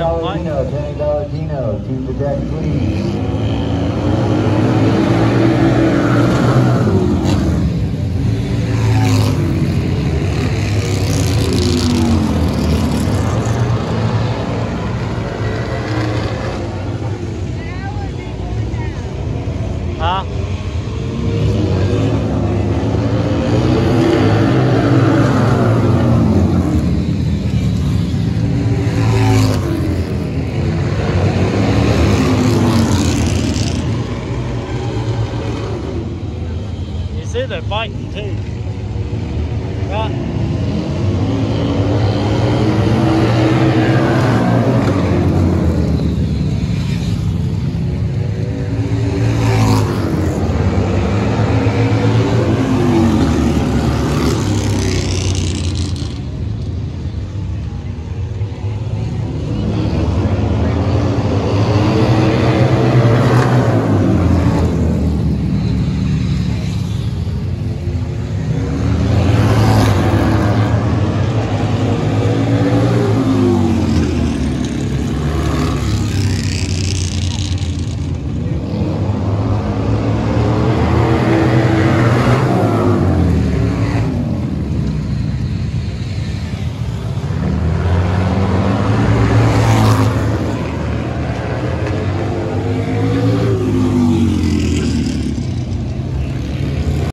say that $10 what? Dino, $10 to the deck, please. Huh? see they're biting too. Right.